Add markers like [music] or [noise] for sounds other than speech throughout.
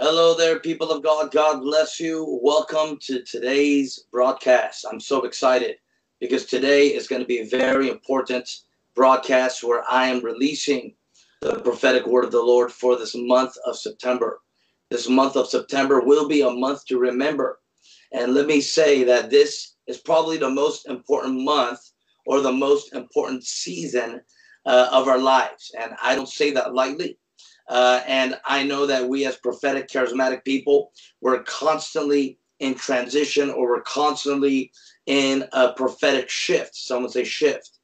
Hello there, people of God. God bless you. Welcome to today's broadcast. I'm so excited because today is going to be a very important broadcast where I am releasing the prophetic word of the Lord for this month of September. This month of September will be a month to remember. And let me say that this is probably the most important month or the most important season uh, of our lives. And I don't say that lightly. Uh, and I know that we, as prophetic, charismatic people, we're constantly in transition or we're constantly in a prophetic shift. Some would say shift.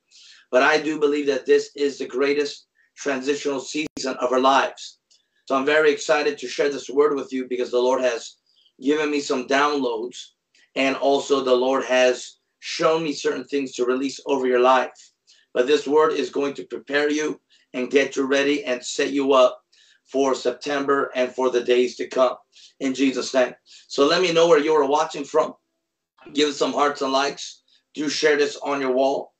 But I do believe that this is the greatest transitional season of our lives. So I'm very excited to share this word with you because the Lord has given me some downloads and also the Lord has shown me certain things to release over your life. But this word is going to prepare you and get you ready and set you up for September and for the days to come in Jesus' name. So let me know where you are watching from. Give us some hearts and likes. Do share this on your wall.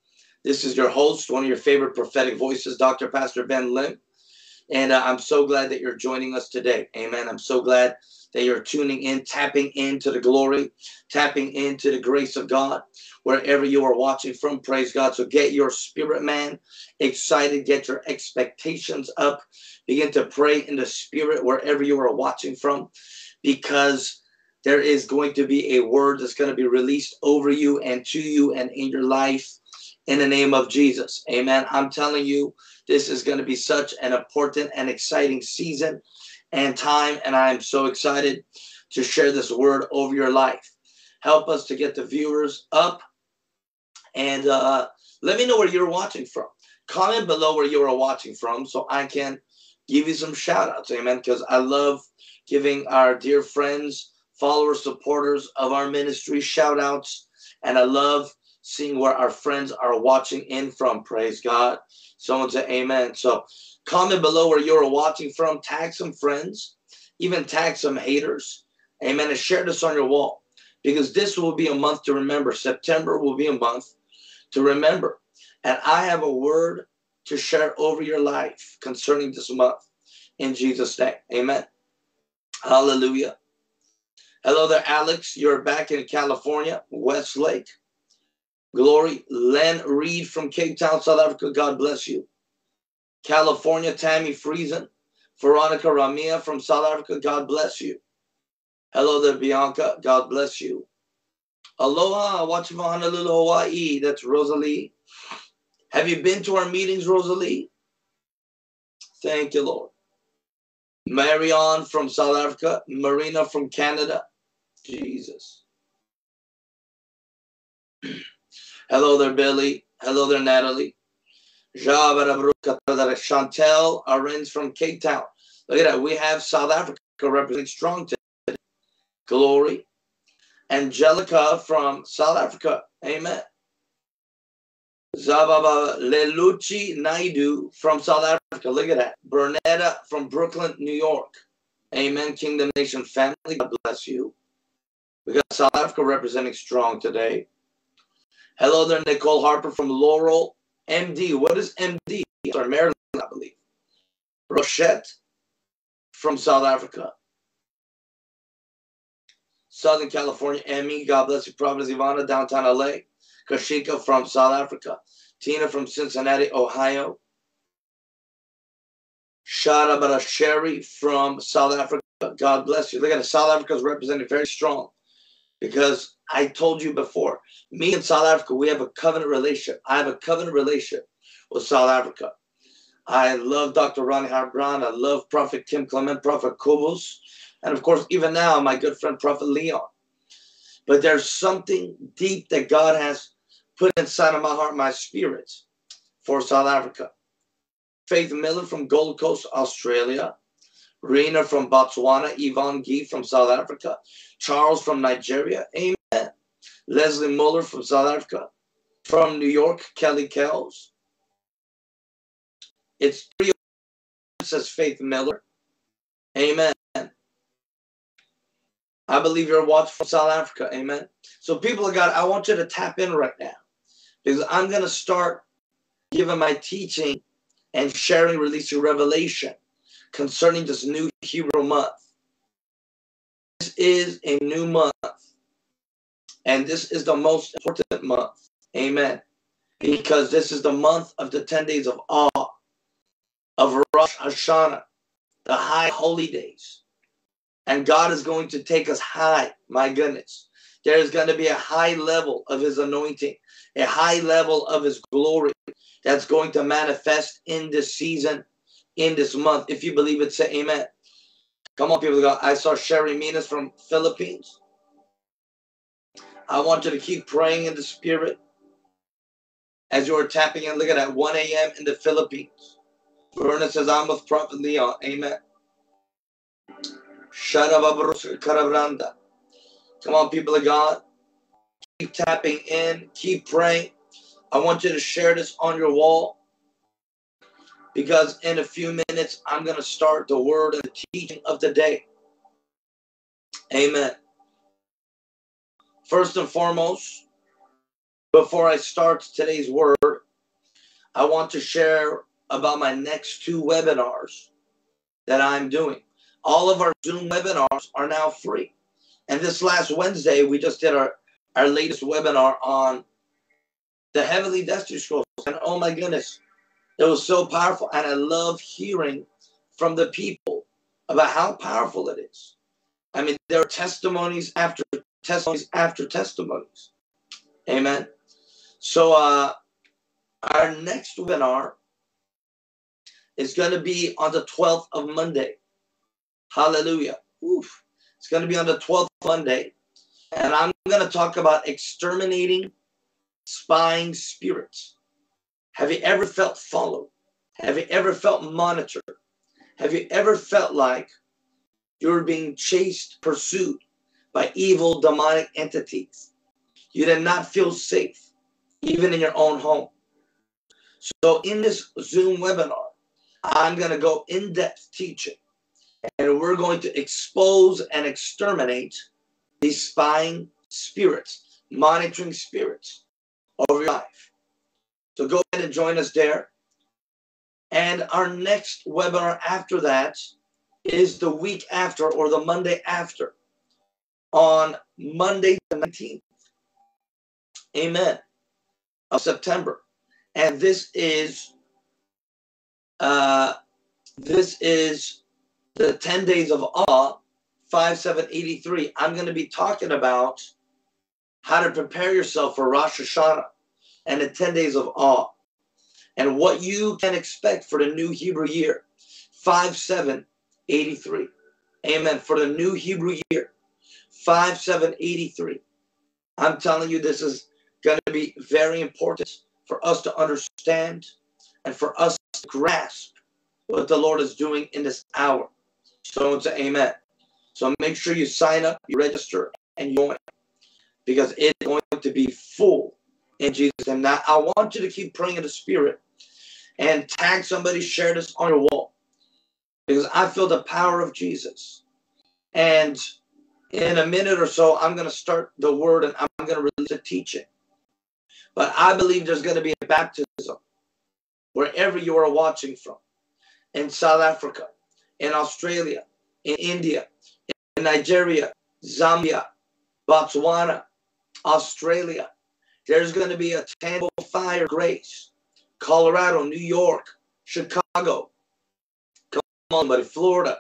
This is your host, one of your favorite prophetic voices, Dr. Pastor Ben Lim. And uh, I'm so glad that you're joining us today. Amen. I'm so glad that you're tuning in, tapping into the glory, tapping into the grace of God, wherever you are watching from. Praise God. So get your spirit man excited, get your expectations up, begin to pray in the spirit wherever you are watching from, because there is going to be a word that's going to be released over you and to you and in your life in the name of Jesus. Amen. I'm telling you, this is going to be such an important and exciting season and time. And I'm so excited to share this word over your life. Help us to get the viewers up. And uh, let me know where you're watching from. Comment below where you are watching from so I can give you some shout outs. Amen. Because I love giving our dear friends, followers, supporters of our ministry shout outs. And I love seeing where our friends are watching in from. Praise God. Someone say amen. So Comment below where you're watching from. Tag some friends, even tag some haters. Amen. And share this on your wall because this will be a month to remember. September will be a month to remember. And I have a word to share over your life concerning this month in Jesus' name. Amen. Hallelujah. Hello there, Alex. You're back in California, Westlake. Glory. Len Reed from Cape Town, South Africa. God bless you. California, Tammy Friesen. Veronica Ramia from South Africa, God bless you. Hello there, Bianca, God bless you. Aloha, watching from Honolulu, Hawaii. That's Rosalie. Have you been to our meetings, Rosalie? Thank you, Lord. Marion from South Africa. Marina from Canada. Jesus. [clears throat] Hello there, Billy. Hello there, Natalie. Chantel Arens from Cape Town. Look at that. We have South Africa representing strong today. Glory. Angelica from South Africa. Amen. Zababa Leluchi Naidu from South Africa. Look at that. Bernetta from Brooklyn, New York. Amen. Kingdom Nation family. God bless you. We got South Africa representing strong today. Hello there, Nicole Harper from Laurel, MD. What is MD? Sorry, Maryland, I believe. Rochette from South Africa. Southern California, Emmy. God bless you. Providence Ivana, downtown LA. Kashika from South Africa. Tina from Cincinnati, Ohio. Shara Sherry from South Africa. God bless you. Look at it. South Africa is represented very strong because I told you before, me and South Africa, we have a covenant relationship. I have a covenant relationship with South Africa. I love Dr. Rodney Howard-Browne. I love Prophet Kim Clement, Prophet Kobus, and of course, even now, my good friend Prophet Leon. But there's something deep that God has put inside of my heart, my spirit, for South Africa. Faith Miller from Gold Coast, Australia. Rena from Botswana. Yvonne Gee from South Africa. Charles from Nigeria. Amen. Leslie Muller from South Africa. From New York, Kelly Kells. It's three says Faith Miller. Amen. I believe you're watching from South Africa. Amen. So, people of God, I want you to tap in right now because I'm going to start giving my teaching and sharing, releasing revelation concerning this new Hebrew month. This is a new month. And this is the most important month. Amen. Because this is the month of the 10 days of awe, of Rosh Hashanah, the high holy days. And God is going to take us high. My goodness. There is going to be a high level of his anointing, a high level of his glory that's going to manifest in this season, in this month. If you believe it, say amen. Come on, people. God. I saw Sherry Minas from Philippines. I want you to keep praying in the spirit as you're tapping in. Look at that, 1 a.m. in the Philippines. Verna says, I'm with Prophet Leon. Amen. Come on, people of God. Keep tapping in. Keep praying. I want you to share this on your wall because in a few minutes, I'm going to start the word and the teaching of the day. Amen. First and foremost, before I start today's word, I want to share about my next two webinars that I'm doing. All of our Zoom webinars are now free. And this last Wednesday, we just did our, our latest webinar on the Heavenly Destiny Scrolls. And oh my goodness, it was so powerful. And I love hearing from the people about how powerful it is. I mean, there are testimonies after testimonies after testimonies. Amen. So, uh, our next webinar is going to be on the 12th of Monday. Hallelujah. Oof. It's going to be on the 12th Monday. And I'm going to talk about exterminating spying spirits. Have you ever felt followed? Have you ever felt monitored? Have you ever felt like you're being chased, pursued by evil demonic entities? You did not feel safe, even in your own home. So, in this Zoom webinar, I'm going to go in depth teaching, and we're going to expose and exterminate these spying spirits, monitoring spirits over your life. So go ahead and join us there. And our next webinar after that is the week after or the Monday after on Monday the 19th. Amen. Of September. And this is uh this is the 10 days of awe 5783. I'm going to be talking about how to prepare yourself for Rosh Hashanah and the 10 days of awe and what you can expect for the new Hebrew year 5783. Amen. For the new Hebrew year 5783. I'm telling you, this is going to be very important for us to understand and for us to grasp what the Lord is doing in this hour. So say amen. So make sure you sign up, you register, and you join because it's going to be full in Jesus' name. Now, I want you to keep praying in the Spirit and tag somebody, share this on your wall because I feel the power of Jesus. And in a minute or so, I'm going to start the word and I'm going to release a teaching. But I believe there's going to be a baptism wherever you are watching from in South Africa, in Australia, in India, in Nigeria, Zambia, Botswana, Australia, there's going to be a tangible fire grace. Colorado, New York, Chicago. Come on, buddy, Florida.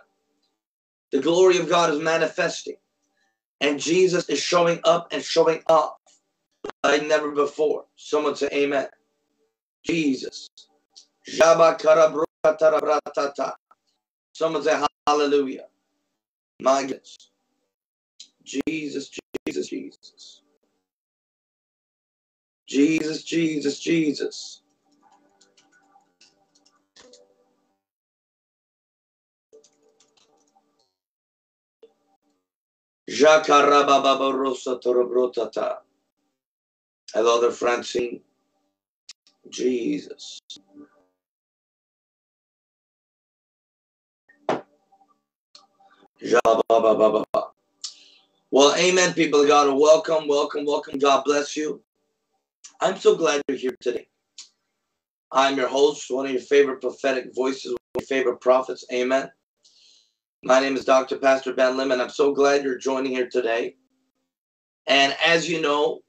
The glory of God is manifesting. And Jesus is showing up and showing up like never before. Someone say amen. Jesus. Someone say hallelujah. My goodness. Jesus, Jesus, Jesus. Jesus, Jesus, Jesus. Hello there, Francine. Jesus. Well, amen, people God. Welcome, welcome, welcome. God bless you. I'm so glad you're here today. I'm your host, one of your favorite prophetic voices, one of your favorite prophets. Amen. My name is Dr. Pastor Ben Lim, and I'm so glad you're joining here today. And as you know,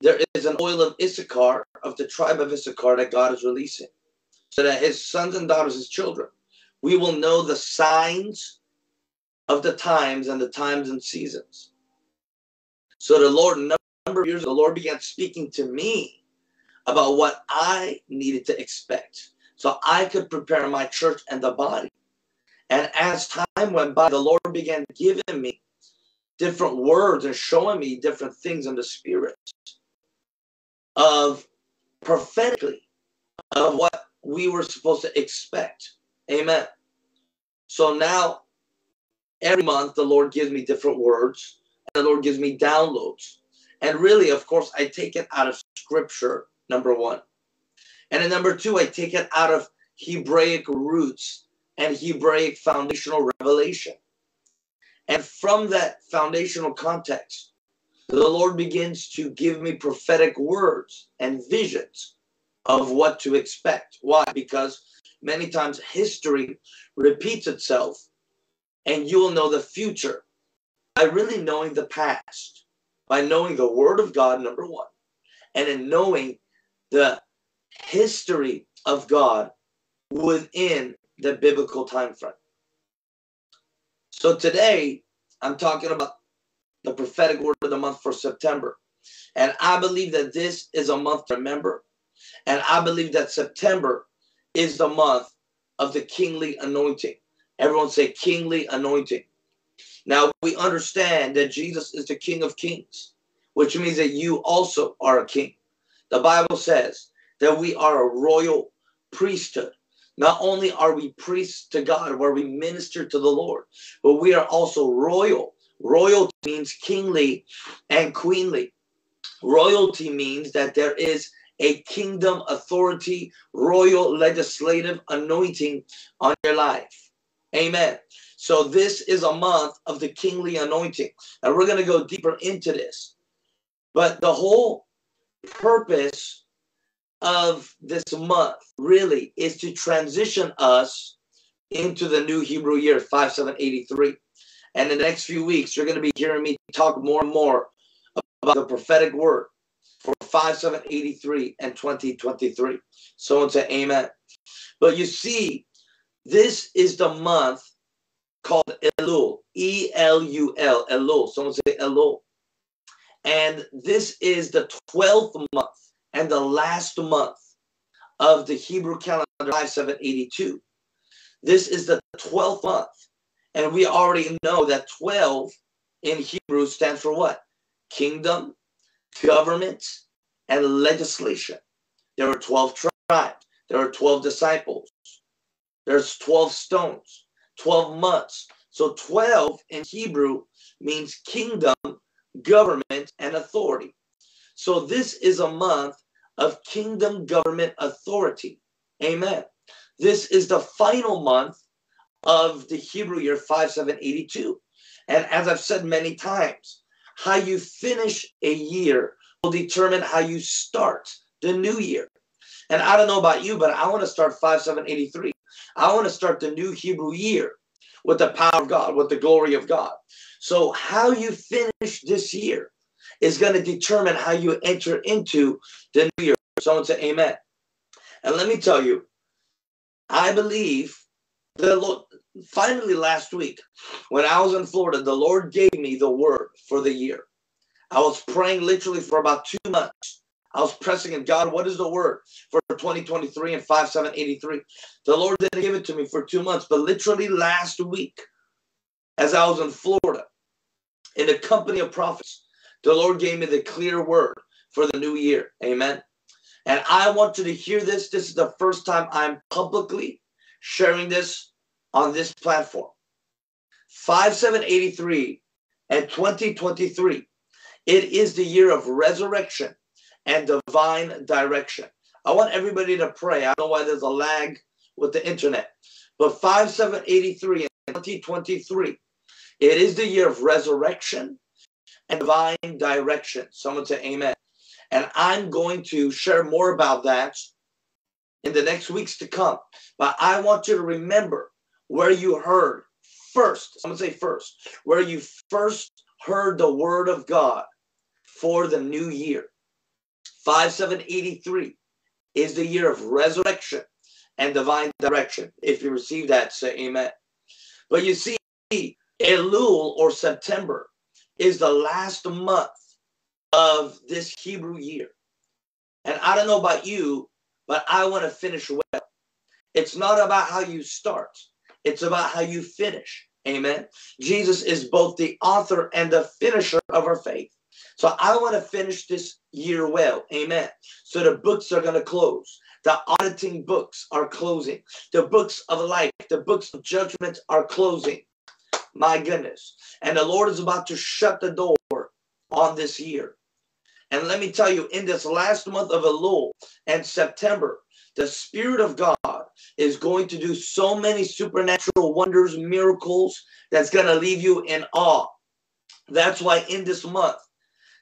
there is an oil of Issachar, of the tribe of Issachar, that God is releasing, so that his sons and daughters, his children, we will know the signs of the times and the times and seasons. So the Lord, a number of years the Lord began speaking to me about what I needed to expect so I could prepare my church and the body. And as time went by, the Lord began giving me different words and showing me different things in the spirit of prophetically of what we were supposed to expect. Amen. So now every month the Lord gives me different words and the Lord gives me downloads. And really, of course, I take it out of scripture, number one. And then number two, I take it out of Hebraic roots and Hebraic foundational revelation. And from that foundational context, the Lord begins to give me prophetic words and visions of what to expect. Why? Because many times history repeats itself and you will know the future by really knowing the past, by knowing the Word of God, number one, and in knowing the history of God within the biblical time frame. So today, I'm talking about the prophetic word of the month for September. And I believe that this is a month to remember. And I believe that September is the month of the kingly anointing. Everyone say kingly anointing. Now we understand that Jesus is the King of Kings, which means that you also are a king. The Bible says that we are a royal priesthood. Not only are we priests to God, where we minister to the Lord, but we are also royal. Royalty means kingly and queenly. Royalty means that there is a kingdom authority, royal legislative anointing on your life. Amen. So this is a month of the kingly anointing. And we're going to go deeper into this. But the whole purpose of this month really is to transition us into the new Hebrew year 5783. And in the next few weeks, you're going to be hearing me talk more and more about the prophetic word for 5783 and 2023. Someone say amen. But you see, this is the month called Elul, E L U L, Elul. Someone say Elul. And this is the 12th month and the last month of the Hebrew calendar 5782. This is the 12th month. And we already know that 12 in Hebrew stands for what? Kingdom, government, and legislation. There are 12 tribes. There are 12 disciples. There's 12 stones, 12 months. So 12 in Hebrew means kingdom, government, and authority. So this is a month of kingdom government authority. Amen. This is the final month of the Hebrew year 5782. And as I've said many times, how you finish a year will determine how you start the new year. And I don't know about you, but I want to start 5783. I want to start the new Hebrew year with the power of God, with the glory of God. So, how you finish this year is going to determine how you enter into the new year. Someone say amen. And let me tell you, I believe the Lord, finally last week, when I was in Florida, the Lord gave me the word for the year. I was praying literally for about two months. I was pressing in God, what is the word for 2023 and 5783? The Lord didn't give it to me for two months, but literally last week, as I was in Florida, in the company of prophets, the Lord gave me the clear word for the new year. Amen. And I want you to hear this. This is the first time I'm publicly sharing this on this platform. 5783 and 2023. It is the year of resurrection and divine direction. I want everybody to pray. I don't know why there's a lag with the internet. But 5783 and 2023, it is the year of resurrection and divine direction. Someone say amen. And I'm going to share more about that in the next weeks to come. But I want you to remember where you heard first, to say first, where you first heard the word of God for the new year. 5783 is the year of resurrection and divine direction. If you receive that, say amen. But you see, Elul or September is the last month of this Hebrew year. And I don't know about you, but I want to finish well. It's not about how you start, it's about how you finish. Amen. Jesus is both the author and the finisher of our faith. So I want to finish this year well. Amen. So the books are going to close. The auditing books are closing. The books of life, the books of judgment are closing. My goodness. And the Lord is about to shut the door on this year. And let me tell you, in this last month of Elul and September, the Spirit of God is going to do so many supernatural wonders, miracles, that's going to leave you in awe. That's why in this month,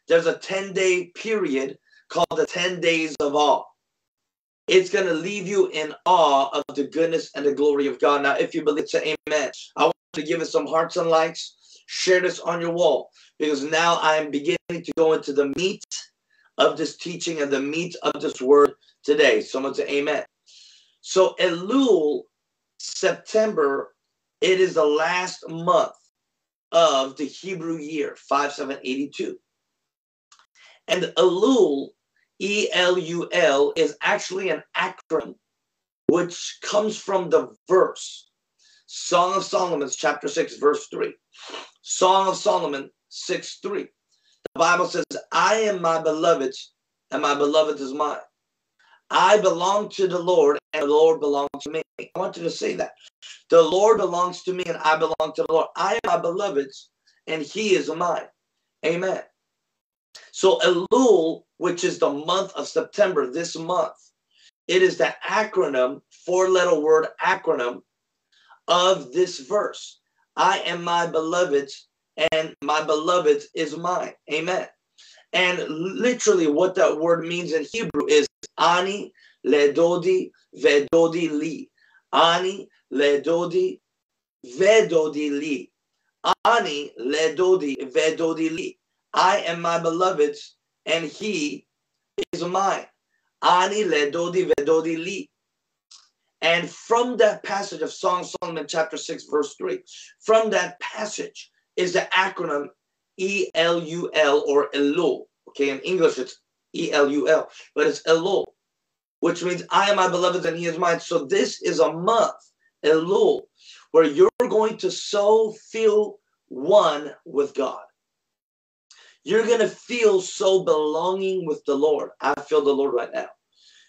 there's a 10 day period called the 10 days of awe. It's going to leave you in awe of the goodness and the glory of God. Now, if you believe, say amen. I want to give it some hearts and likes. Share this on your wall because now I am beginning to go into the meat of this teaching and the meat of this word today. Someone say amen. So Elul, September, it is the last month of the Hebrew year, 5782. And Elul, E L U L, is actually an acronym which comes from the verse Song of Solomon, chapter 6, verse 3. Song of Solomon 6 3. The Bible says, I am my beloved's, and my beloved is mine. I belong to the Lord, and the Lord belongs to me. I want you to say that. The Lord belongs to me, and I belong to the Lord. I am my beloved's, and he is mine. Amen. So Elul, which is the month of September, this month, it is the acronym, four-letter word acronym of this verse. I am my beloved's, and my beloved is mine. Amen. And literally, what that word means in Hebrew is ani ledodi vedodi li. Ani ledodi vedodi li. Ani ledodi vedodi li. I am my beloved's, and he is mine. Ani ledodi vedodi li. And from that passage of Song Solomon chapter 6, verse 3, from that passage is the acronym E-L-U-L or Elul. Okay, in English it's E-L-U-L, but it's Elul, which means I am my beloved and he is mine. So this is a month, Elul, where you're going to so feel one with God. You're going to feel so belonging with the Lord. I feel the Lord right now.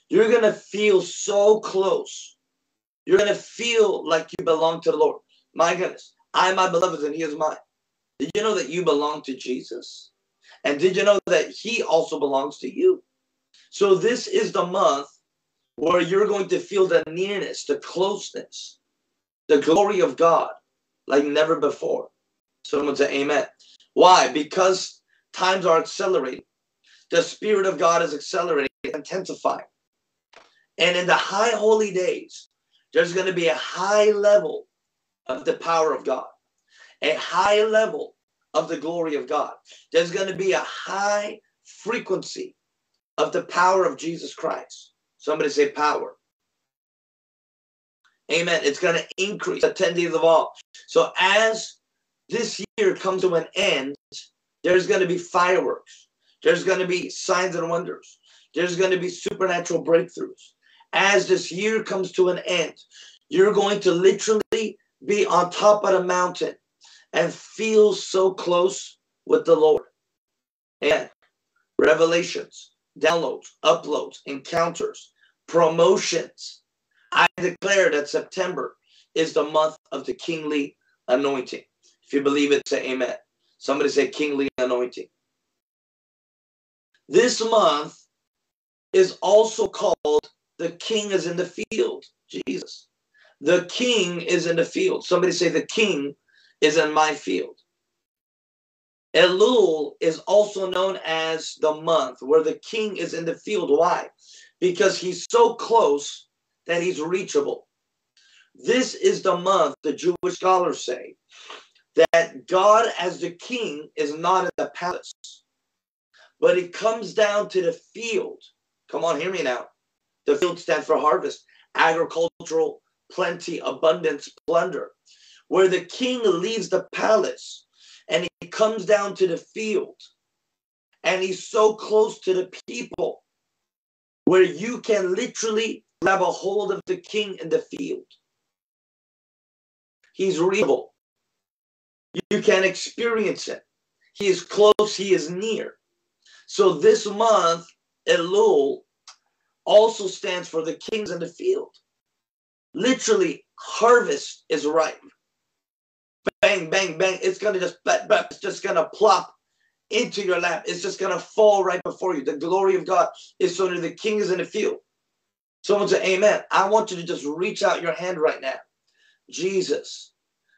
You're going to feel so close you're going to feel like you belong to the Lord. My goodness, I am my beloved and he is mine. Did you know that you belong to Jesus? And did you know that he also belongs to you? So this is the month where you're going to feel the nearness, the closeness, the glory of God like never before. Someone say amen. Why? Because times are accelerating. The Spirit of God is accelerating, intensifying. And in the high holy days, there's going to be a high level of the power of God, a high level of the glory of God. There's going to be a high frequency of the power of Jesus Christ. Somebody say power. Amen. It's going to increase the 10 days of all. So as this year comes to an end, there's going to be fireworks. There's going to be signs and wonders. There's going to be supernatural breakthroughs as this year comes to an end, you're going to literally be on top of the mountain and feel so close with the Lord. And revelations, downloads, uploads, encounters, promotions. I declare that September is the month of the kingly anointing. If you believe it, say amen. Somebody say kingly anointing. This month is also called the king is in the field. Jesus. The king is in the field. Somebody say, The king is in my field. Elul is also known as the month where the king is in the field. Why? Because he's so close that he's reachable. This is the month, the Jewish scholars say, that God as the king is not in the palace, but it comes down to the field. Come on, hear me now. The field stands for harvest, agricultural plenty, abundance, plunder. Where the king leaves the palace and he comes down to the field and he's so close to the people where you can literally grab a hold of the king in the field. He's real. You can experience it. He is close, he is near. So this month, Elul also stands for the kings in the field. Literally, harvest is ripe. Bang, bang, bang. It's gonna just, it's just gonna plop into your lap. It's just gonna fall right before you. The glory of God is so near. The king is in the field. Someone say, Amen. I want you to just reach out your hand right now. Jesus,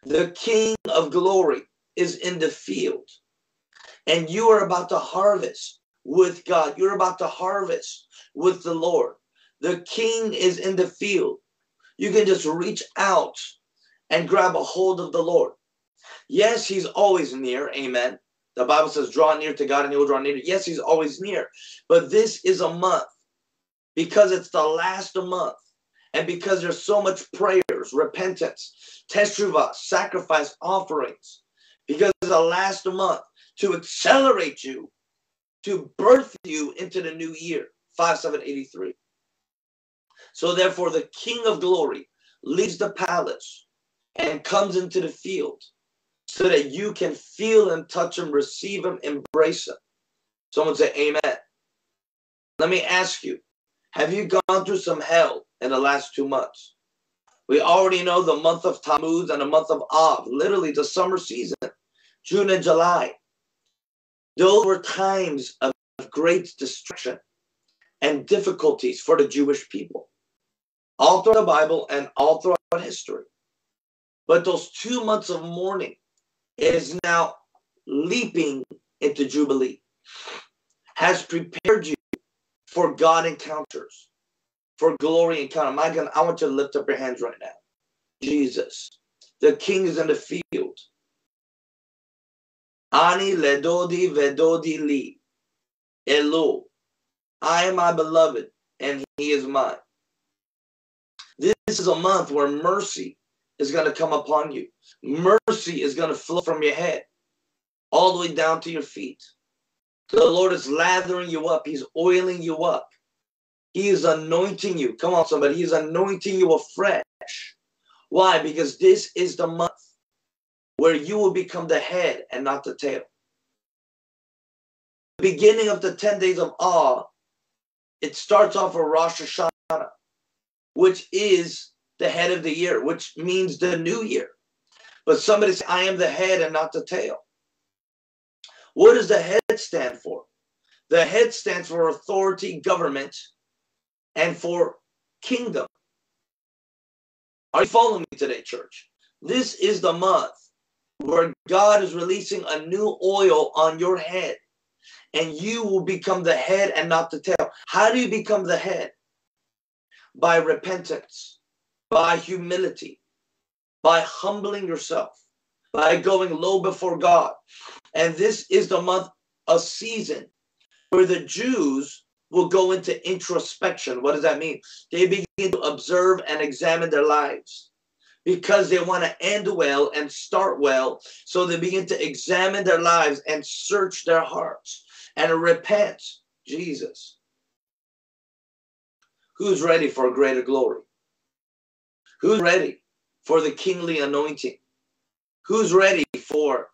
the King of glory, is in the field. And you are about to harvest with God. You're about to harvest with the Lord. The King is in the field. You can just reach out and grab a hold of the Lord. Yes, He's always near. Amen. The Bible says, draw near to God and He will draw near. Yes, He's always near. But this is a month because it's the last month and because there's so much prayers, repentance, teshuvah, sacrifice offerings, because the last month to accelerate you, to birth you into the new year, 5783. So therefore, the King of glory leaves the palace and comes into the field so that you can feel him, touch him, receive him, embrace him. Someone say, Amen. Let me ask you, have you gone through some hell in the last two months? We already know the month of Tammuz and the month of Av, literally the summer season, June and July. Those were times of great destruction and difficulties for the Jewish people, all through the Bible and all throughout history. But those two months of mourning is now leaping into Jubilee, has prepared you for God encounters, for glory encounter. My God, I want you to lift up your hands right now. Jesus, the King is in the field. Ani ledodi vedodi li. Elu. I am my beloved, and he is mine. This is a month where mercy is going to come upon you. Mercy is going to flow from your head all the way down to your feet. The Lord is lathering you up. He's oiling you up. He is anointing you. Come on, somebody. He's anointing you afresh. Why? Because this is the month where you will become the head and not the tail. The beginning of the 10 days of awe, it starts off with Rosh Hashanah, which is the head of the year, which means the new year. But somebody says, I am the head and not the tail. What does the head stand for? The head stands for authority, government, and for kingdom. Are you following me today, church? This is the month where God is releasing a new oil on your head, and you will become the head and not the tail. How do you become the head? By repentance, by humility, by humbling yourself, by going low before God. And this is the month, a season where the Jews will go into introspection. What does that mean? They begin to observe and examine their lives because they want to end well and start well. So they begin to examine their lives and search their hearts and repent. Jesus. Who's ready for greater glory? Who's ready for the kingly anointing? Who's ready for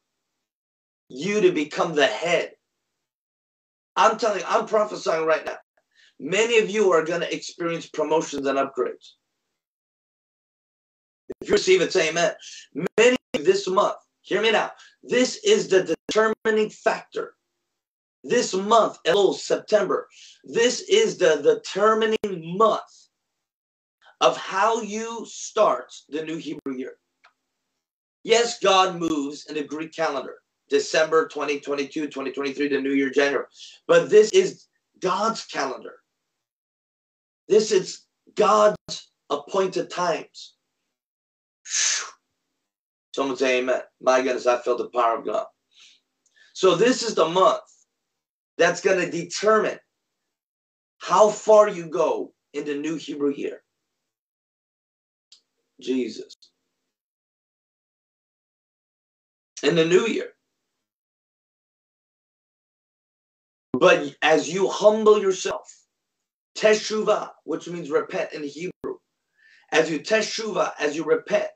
you to become the head? I'm telling you, I'm prophesying right now. Many of you are going to experience promotions and upgrades. If you receive it, say amen. Many this month, hear me now. This is the determining factor. This month, Elul, September, this is the determining month of how you start the new Hebrew year. Yes, God moves in the Greek calendar, December 2022, 2023, the new year, January. But this is God's calendar. This is God's appointed times. Someone say amen. My goodness, I feel the power of God. So this is the month that's going to determine how far you go in the new Hebrew year. Jesus. In the new year. But as you humble yourself, teshuvah, which means repent in Hebrew, as you teshuvah, as you repent,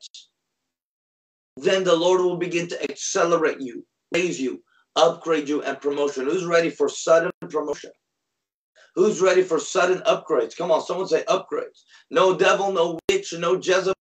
then the Lord will begin to accelerate you, raise you, upgrade you, and promotion. Who's ready for sudden promotion? Who's ready for sudden upgrades? Come on, someone say upgrades. No devil, no witch, no Jezebel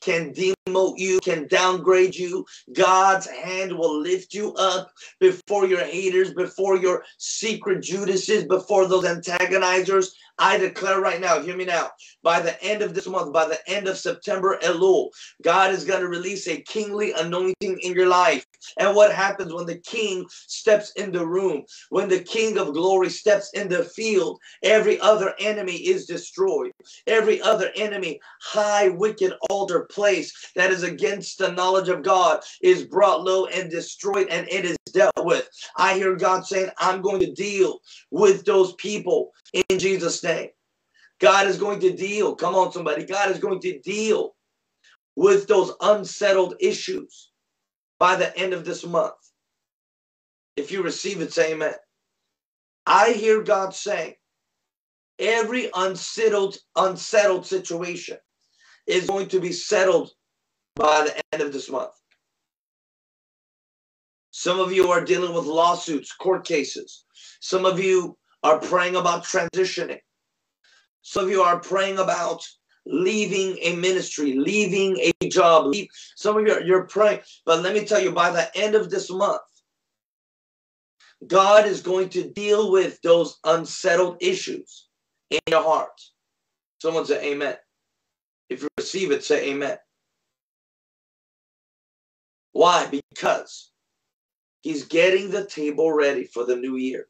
can demote you, can downgrade you. God's hand will lift you up before your haters, before your secret Judases, before those antagonizers. I declare right now, hear me now, by the end of this month, by the end of September, Elul, God is going to release a kingly anointing in your life. And what happens when the king steps in the room, when the king of glory steps in the field, every other enemy is destroyed. Every other enemy, high, wicked altar place that is against the knowledge of God is brought low and destroyed and it is dealt with. I hear God saying, I'm going to deal with those people in Jesus' name. God is going to deal. Come on, somebody. God is going to deal with those unsettled issues by the end of this month. If you receive it, say amen. I hear God saying, every unsettled, unsettled situation is going to be settled by the end of this month. Some of you are dealing with lawsuits, court cases. Some of you are praying about transitioning. Some of you are praying about leaving a ministry, leaving a job. Some of you are you're praying, but let me tell you, by the end of this month, God is going to deal with those unsettled issues in your heart. Someone say amen. If you receive it, say amen. Why? Because he's getting the table ready for the new year.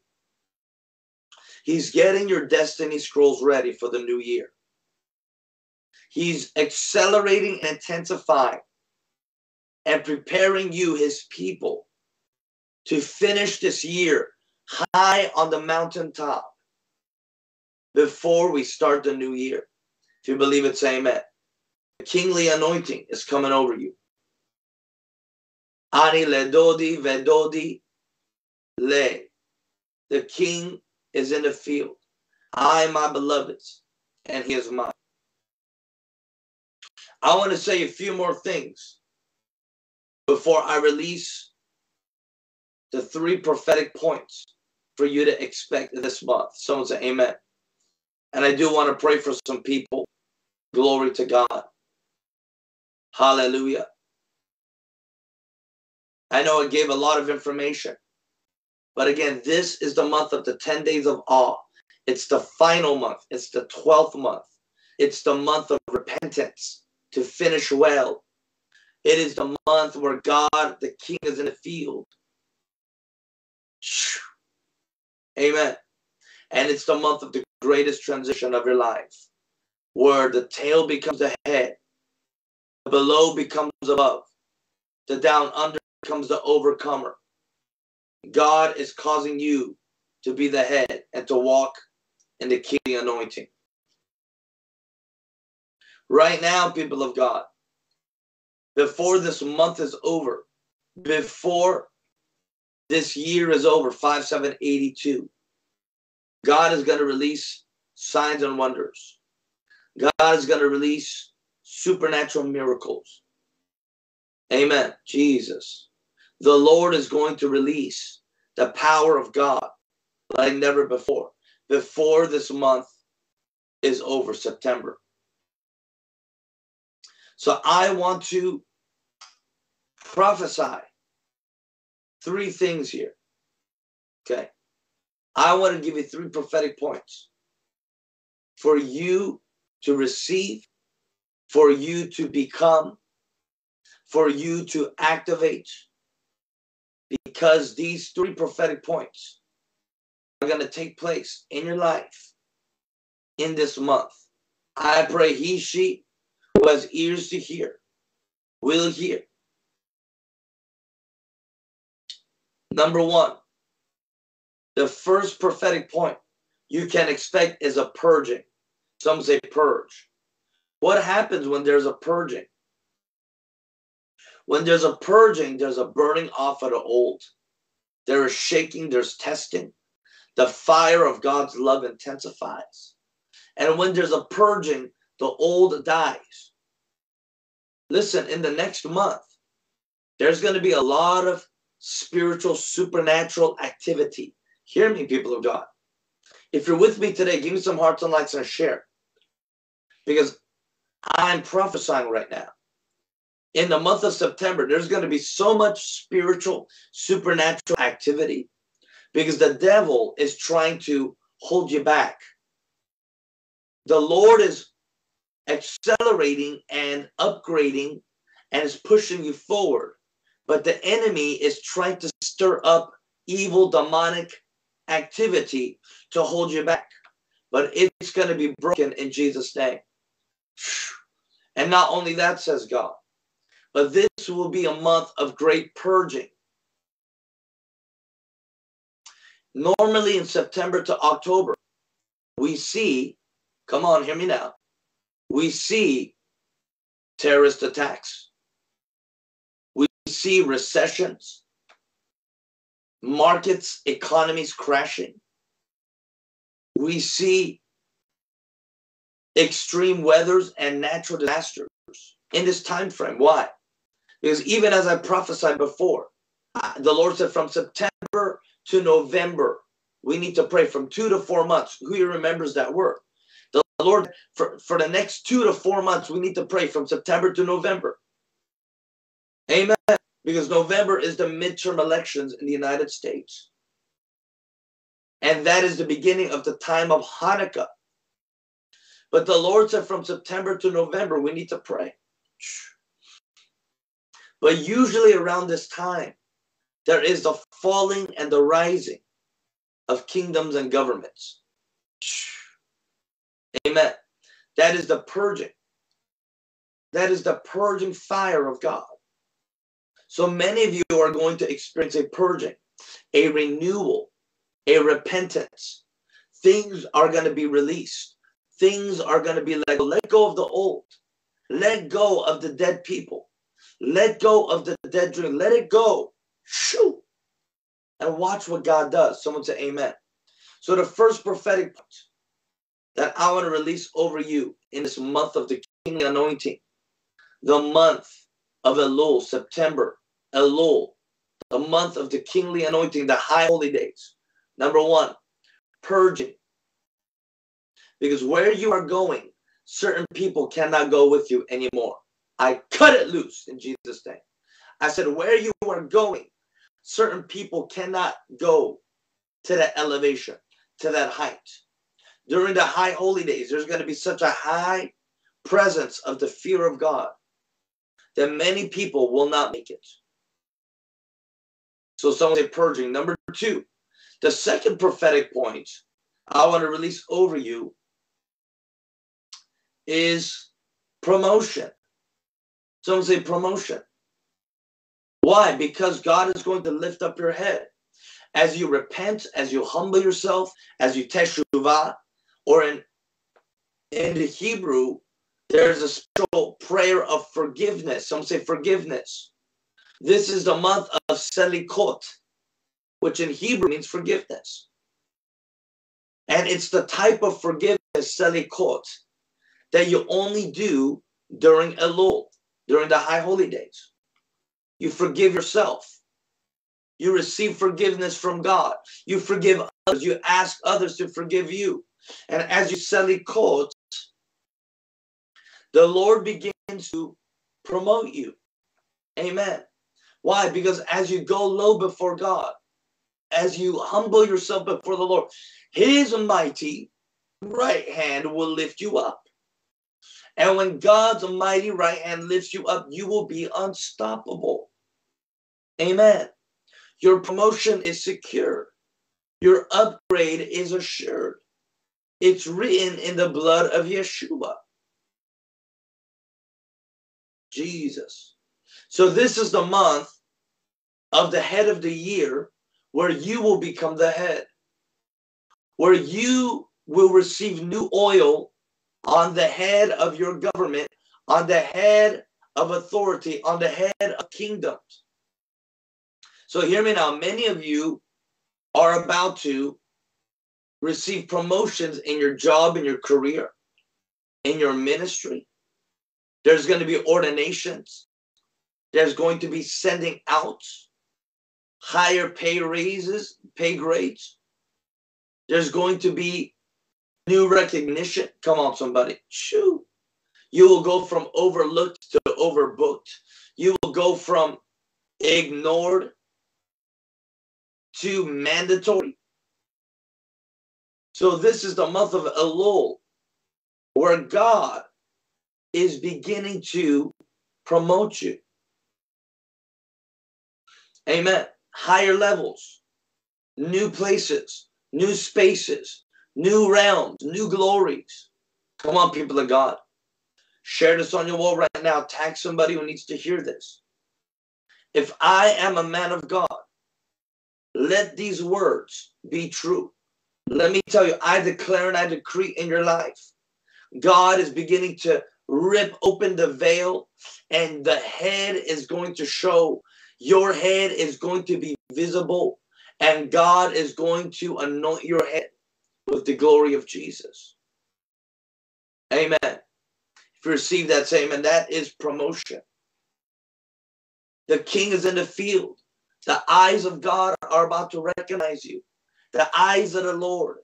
He's getting your destiny scrolls ready for the new year. He's accelerating and intensifying and preparing you, his people, to finish this year high on the mountaintop before we start the new year. If you believe it, say amen. The kingly anointing is coming over you. Ani ledodi vedodi le. The king is in the field. I, my beloved's, and he is mine. I want to say a few more things before I release the three prophetic points for you to expect this month. Someone say amen. And I do want to pray for some people. Glory to God. Hallelujah. I know I gave a lot of information. But again, this is the month of the 10 days of awe. It's the final month. It's the 12th month. It's the month of repentance to finish well. It is the month where God, the King, is in the field. Amen. And it's the month of the greatest transition of your life, where the tail becomes the head, the below becomes above, the down under becomes the overcomer. God is causing you to be the head and to walk in the king anointing. Right now, people of God, before this month is over, before this year is over, 5782, God is going to release signs and wonders. God is going to release supernatural miracles. Amen. Jesus the Lord is going to release the power of God like never before, before this month is over, September. So I want to prophesy three things here. Okay. I want to give you three prophetic points for you to receive, for you to become, for you to activate, because these three prophetic points are going to take place in your life in this month. I pray he, she who has ears to hear will hear. Number one, the first prophetic point you can expect is a purging. Some say purge. What happens when there's a purging? When there's a purging, there's a burning off of the old. There is shaking, there's testing. The fire of God's love intensifies. And when there's a purging, the old dies. Listen, in the next month, there's going to be a lot of spiritual, supernatural activity. Hear me, people of God. If you're with me today, give me some hearts and likes and share. Because I'm prophesying right now. In the month of September, there's going to be so much spiritual, supernatural activity because the devil is trying to hold you back. The Lord is accelerating and upgrading and is pushing you forward. But the enemy is trying to stir up evil, demonic activity to hold you back. But it's going to be broken in Jesus' name. And not only that, says God, but this will be a month of great purging. Normally in September to October, we see, come on, hear me now, we see terrorist attacks. We see recessions, markets, economies crashing. We see extreme weathers and natural disasters in this time frame. Why? Because even as I prophesied before, the Lord said from September to November. We need to pray from two to four months. Who remembers that word? The Lord, for, for the next two to four months, we need to pray from September to November. Amen. Because November is the midterm elections in the United States. And that is the beginning of the time of Hanukkah. But the Lord said from September to November, we need to pray. But usually around this time, there is the falling and the rising of kingdoms and governments. Amen. That is the purging. That is the purging fire of God. So many of you are going to experience a purging, a renewal, a repentance. Things are going to be released. Things are going to be let go. Let go of the old. Let go of the dead people. Let go of the dead dream. Let it go. Shoo! And watch what God does. Someone say amen. So the first prophetic that I want to release over you in this month of the kingly anointing, the month of Elul, September, Elul, the month of the kingly anointing, the high holy days. Number one, purging. Because where you are going, certain people cannot go with you anymore. I cut it loose in Jesus' name. I said, where you are going, certain people cannot go to that elevation, to that height. During the high holy days, there's going to be such a high presence of the fear of God that many people will not make it. So someone say purging. Number two, the second prophetic point I want to release over you is promotion. Someone say promotion. Why? Because God is going to lift up your head. As you repent, as you humble yourself, as you teshuvah, or in, in the Hebrew, there's a special prayer of forgiveness. Some say forgiveness. This is the month of Selichot, which in Hebrew means forgiveness. And it's the type of forgiveness, Selichot, that you only do during Elul, during the high holy days. You forgive yourself. You receive forgiveness from God. You forgive others. You ask others to forgive you. And as you selichot, the Lord begins to promote you. Amen. Why? Because as you go low before God, as you humble yourself before the Lord, His mighty right hand will lift you up. And when God's mighty right hand lifts you up, you will be unstoppable. Amen. Your promotion is secure. Your upgrade is assured. It's written in the blood of Yeshua. Jesus. So this is the month of the head of the year where you will become the head, where you will receive new oil on the head of your government, on the head of authority, on the head of kingdoms. So hear me now. Many of you are about to receive promotions in your job, in your career, in your ministry. There's going to be ordinations. There's going to be sending out higher pay raises, pay grades. There's going to be new recognition. Come on, somebody. Shoo. You will go from overlooked to overbooked. You will go from ignored to mandatory. So this is the month of Elul, where God is beginning to promote you. Amen. Higher levels, new places, new spaces, new realms, new glories. Come on, people of God. Share this on your wall right now. Tag somebody who needs to hear this. If I am a man of God, let these words be true. Let me tell you, I declare and I decree in your life, God is beginning to rip open the veil, and the head is going to show. Your head is going to be visible, and God is going to anoint your head with the glory of Jesus. Amen. If you receive that, say amen. That is promotion. The king is in the field. The eyes of God are about to recognize you. The eyes of the Lord.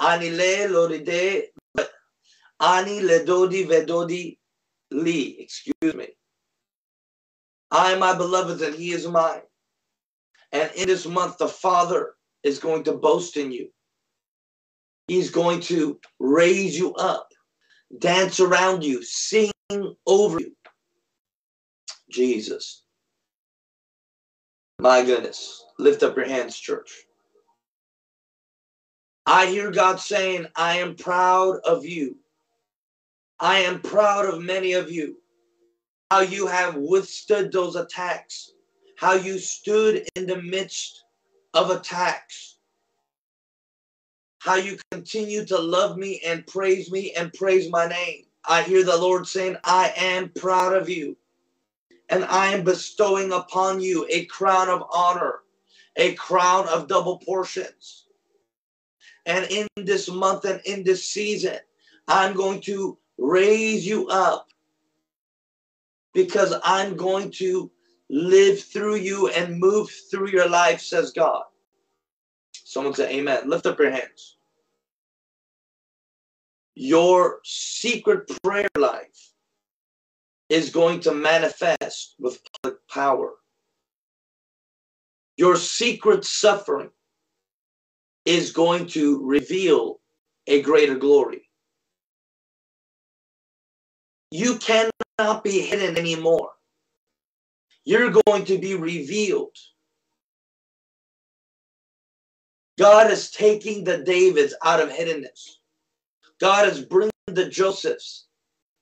Anile loride ani ledodi vedodi li. Excuse me. I am my beloved and he is mine. And in this month, the Father is going to boast in you. He's going to raise you up, dance around you, sing over you. Jesus. My goodness. Lift up your hands, church. I hear God saying, I am proud of you. I am proud of many of you. How you have withstood those attacks. How you stood in the midst of attacks. How you continue to love me and praise me and praise my name. I hear the Lord saying, I am proud of you and I am bestowing upon you a crown of honor, a crown of double portions. And in this month and in this season, I'm going to raise you up because I'm going to live through you and move through your life, says God. Someone say amen. Lift up your hands. Your secret prayer life is going to manifest with public power. Your secret suffering is going to reveal a greater glory. You cannot be hidden anymore. You're going to be revealed. God is taking the Davids out of hiddenness. God is bringing the Josephs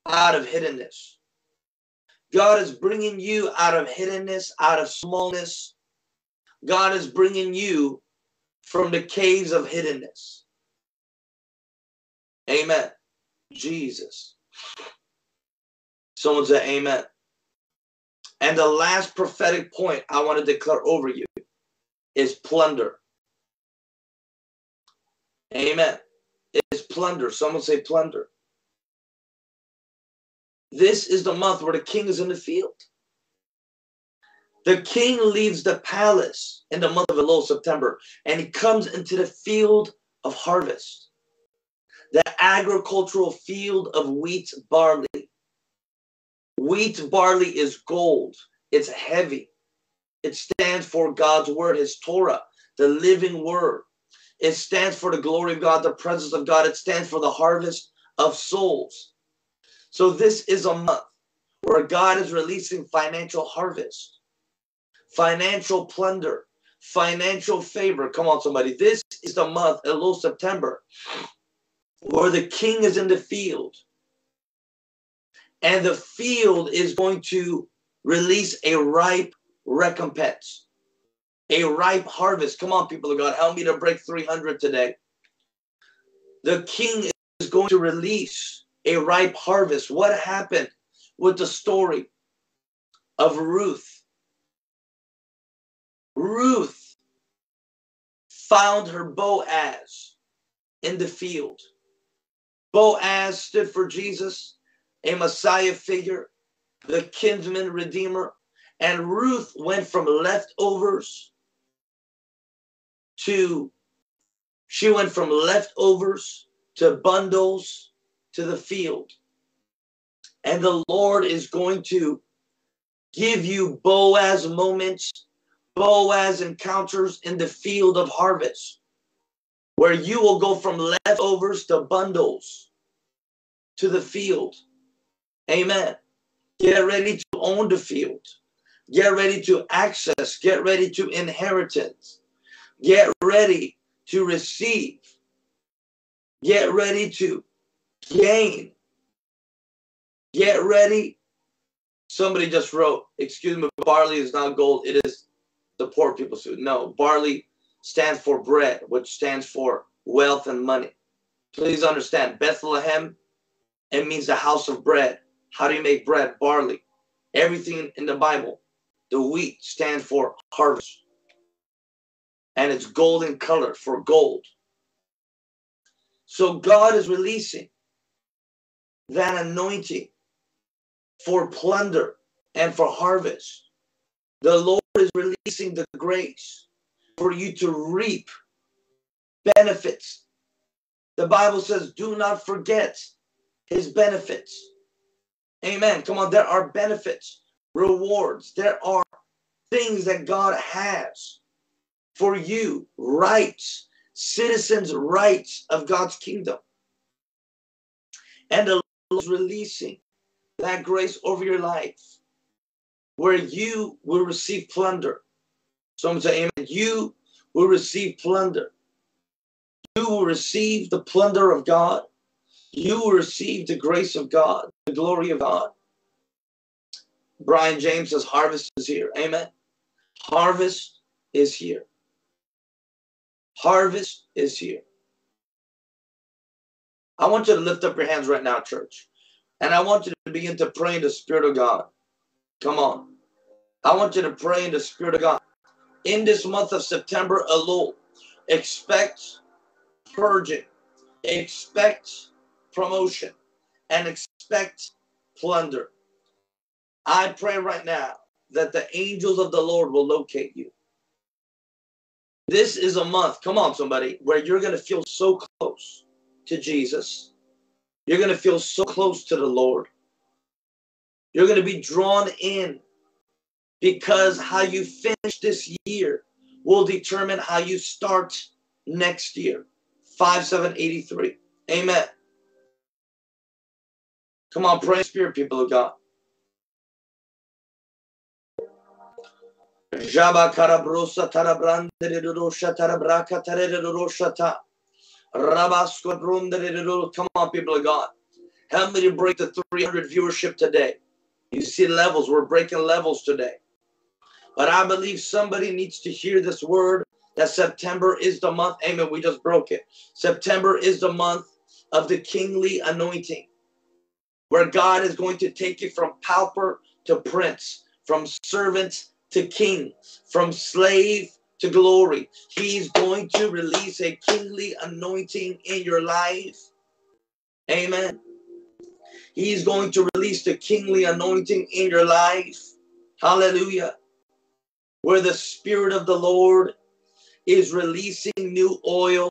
out of hiddenness. God is bringing you out of hiddenness, out of smallness. God is bringing you from the caves of hiddenness. Amen. Jesus. Someone say amen. And the last prophetic point I want to declare over you is plunder. Amen. It's plunder. Someone say plunder. This is the month where the king is in the field. The king leaves the palace in the month of Elul, September, and he comes into the field of harvest, the agricultural field of wheat, barley. Wheat, barley is gold. It's heavy. It stands for God's word, his Torah, the living word. It stands for the glory of God, the presence of God. It stands for the harvest of souls. So this is a month where God is releasing financial harvest, financial plunder, financial favor. Come on, somebody. This is the month, Elul September, where the king is in the field. And the field is going to release a ripe recompense, a ripe harvest. Come on, people of God, help me to break 300 today. The king is going to release a ripe harvest. What happened with the story of Ruth? Ruth found her Boaz in the field. Boaz stood for Jesus, a Messiah figure, the kinsman redeemer. And Ruth went from leftovers to, she went from leftovers to bundles to the field. And the Lord is going to give you Boaz moments, Boaz encounters in the field of harvest, where you will go from leftovers to bundles to the field. Amen. Get ready to own the field. Get ready to access. Get ready to inheritance. Get ready to receive. Get ready to gain. Get ready. Somebody just wrote, excuse me, barley is not gold. It is the poor people's food. No, barley stands for bread, which stands for wealth and money. Please understand, Bethlehem, it means the house of bread. How do you make bread? Barley. Everything in the Bible, the wheat stands for harvest. And it's golden color for gold. So God is releasing that anointing for plunder and for harvest. The Lord is releasing the grace for you to reap benefits. The Bible says, do not forget his benefits. Amen. Come on, there are benefits, rewards, there are things that God has for you, rights, citizens' rights of God's kingdom. And the Lord is releasing that grace over your life where you will receive plunder. Someone say, Amen. You will receive plunder. You will receive the plunder of God you will receive the grace of God, the glory of God. Brian James says, Harvest is here. Amen. Harvest is here. Harvest is here. I want you to lift up your hands right now, church. And I want you to begin to pray in the Spirit of God. Come on. I want you to pray in the Spirit of God. In this month of September alone, expect purging, expect promotion and expect plunder. I pray right now that the angels of the Lord will locate you. This is a month, come on, somebody, where you're going to feel so close to Jesus. You're going to feel so close to the Lord. You're going to be drawn in because how you finish this year will determine how you start next year. 5783. Amen. Come on, pray spirit, people of God. Jaba karabrosa tarabrandere tarabraka tarere Rabasko Come on, people of God. Help me to break the 300 viewership today. You see levels. We're breaking levels today. But I believe somebody needs to hear this word that September is the month. Amen. We just broke it. September is the month of the kingly anointing where God is going to take you from pauper to prince, from servant to king, from slave to glory. He's going to release a kingly anointing in your life. Amen. He's going to release the kingly anointing in your life. Hallelujah. Where the Spirit of the Lord is releasing new oil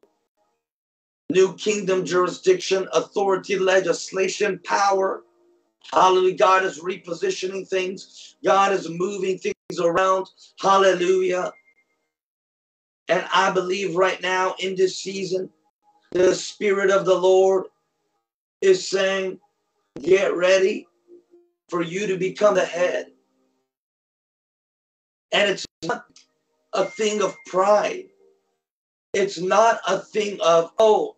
new kingdom jurisdiction, authority, legislation, power. Hallelujah. God is repositioning things, God is moving things around. Hallelujah. And I believe right now in this season, the Spirit of the Lord is saying, Get ready for you to become the head. And it's not a thing of pride. It's not a thing of, oh,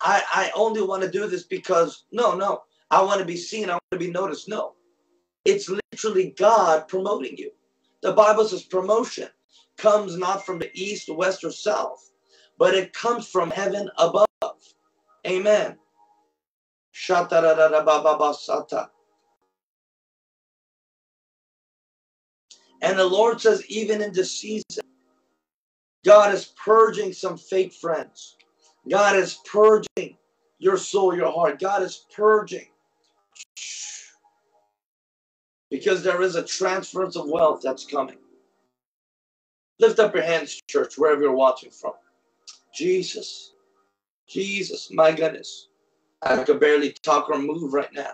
I, I only want to do this because, no, no, I want to be seen. I want to be noticed. No. It's literally God promoting you. The Bible says promotion comes not from the east, west, or south, but it comes from heaven above. Amen. And the Lord says, even in this season, God is purging some fake friends. God is purging your soul, your heart. God is purging. Because there is a transference of wealth that's coming. Lift up your hands, church, wherever you're watching from. Jesus. Jesus, my goodness. I could barely talk or move right now.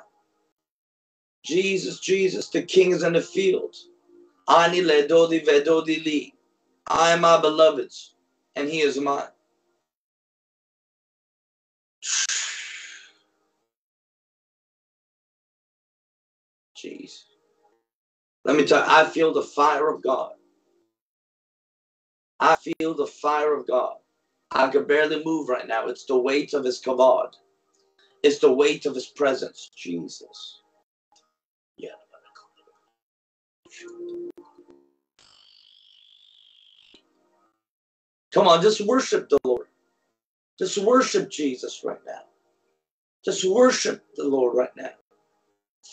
Jesus, Jesus, the king is in the field. Ani le ledodi vedodi li. I am my beloved's, and he is mine. Jeez. Let me tell you, I feel the fire of God. I feel the fire of God. I can barely move right now. It's the weight of his kavod. It's the weight of his presence. Jesus. Come on, just worship the Lord. Just worship Jesus right now. Just worship the Lord right now.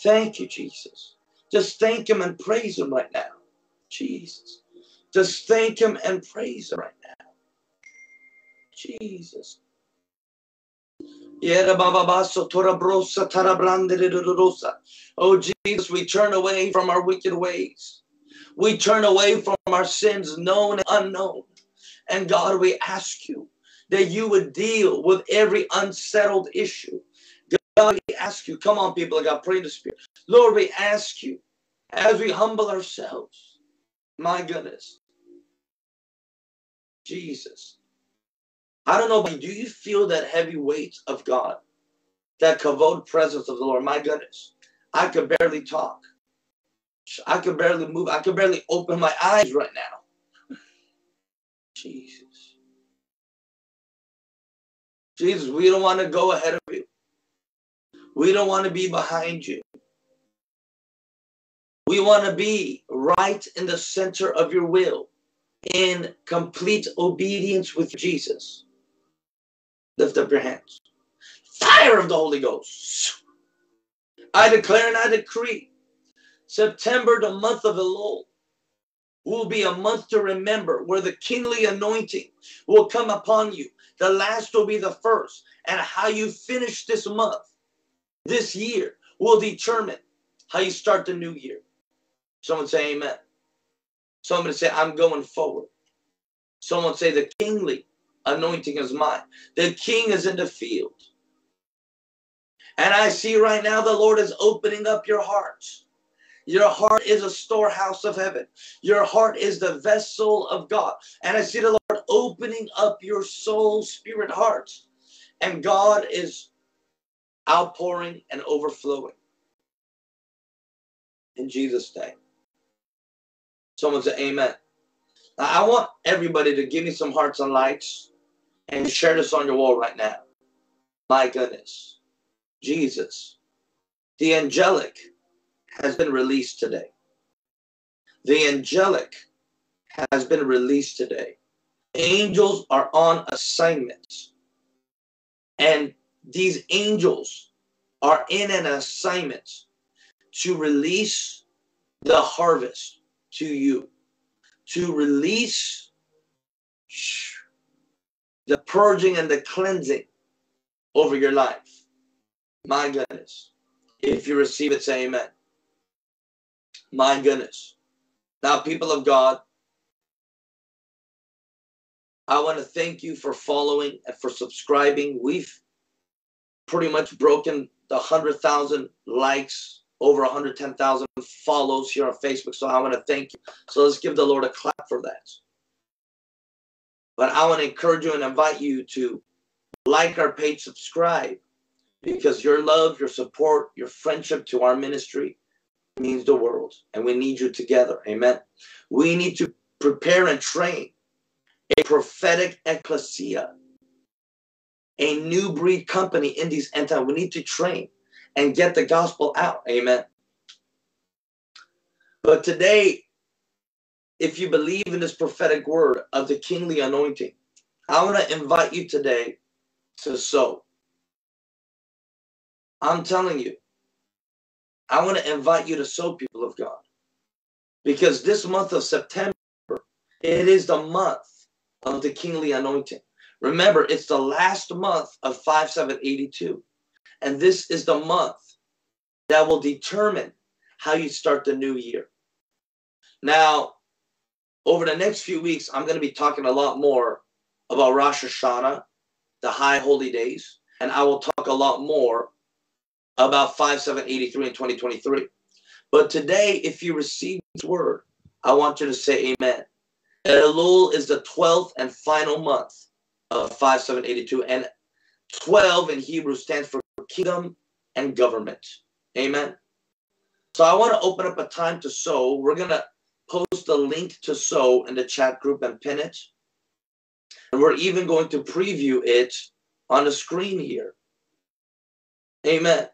Thank you, Jesus. Just thank Him and praise Him right now. Jesus. Just thank Him and praise Him right now. Jesus. Oh, Jesus, we turn away from our wicked ways. We turn away from our sins, known and unknown. And God, we ask you that you would deal with every unsettled issue. God, we ask you, come on, people, I got pray in the spirit. Lord, we ask you as we humble ourselves, my goodness, Jesus. I don't know, but do you feel that heavy weight of God? That kavod presence of the Lord? My goodness. I could barely talk. I could barely move. I could barely open my eyes right now. Jesus. Jesus, we don't want to go ahead of you. We don't want to be behind you. We want to be right in the center of your will, in complete obedience with Jesus. Lift up your hands. Fire of the Holy Ghost. I declare and I decree September, the month of Elul, will be a month to remember where the kingly anointing will come upon you. The last will be the first. And how you finish this month, this year, will determine how you start the new year. Someone say amen. Someone say, I'm going forward. Someone say, the kingly anointing is mine. The king is in the field. And I see right now the Lord is opening up your hearts. Your heart is a storehouse of heaven. Your heart is the vessel of God. And I see the Lord opening up your soul, spirit, heart. And God is outpouring and overflowing. In Jesus' name. Someone say amen. Now, I want everybody to give me some hearts and likes and share this on your wall right now. My goodness. Jesus. The angelic has been released today. The angelic has been released today. Angels are on assignment. And these angels are in an assignment to release the harvest to you, to release the purging and the cleansing over your life. My goodness. If you receive it, say amen. My goodness. Now, people of God, I want to thank you for following and for subscribing. We've pretty much broken the 100,000 likes, over 110,000 follows here on Facebook. So I want to thank you. So let's give the Lord a clap for that. But I want to encourage you and invite you to like our page, subscribe, because your love, your support, your friendship to our ministry means the world. And we need you together. Amen. We need to prepare and train a prophetic ecclesia, a new breed company in these end times. We need to train and get the gospel out. Amen. But today, if you believe in this prophetic word of the kingly anointing, I want to invite you today to sow. I'm telling you, I want to invite you to sow, people of God, because this month of September, it is the month of the kingly anointing. Remember, it's the last month of 5782. And this is the month that will determine how you start the new year. Now, over the next few weeks, I'm going to be talking a lot more about Rosh Hashanah, the high holy days, and I will talk a lot more about 5783 and 2023. But today, if you receive this word, I want you to say amen. Elul is the 12th and final month Uh, of 5782. And 12 in Hebrew stands for kingdom and government. Amen. So I want to open up a time to sow. We're going to post a link to sow in the chat group and pin it. And we're even going to preview it on the screen here. Amen.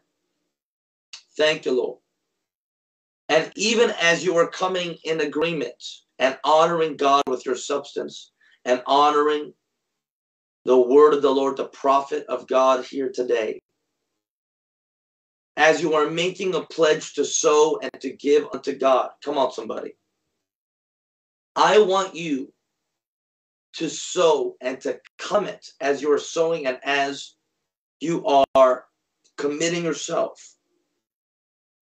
Thank you, Lord. And even as you are coming in agreement and honoring God with your substance and honoring the word of the Lord, the prophet of God here today, as you are making a pledge to sow and to give unto God, come on, somebody. I want you to sow and to comment as you are sowing and as you are committing yourself.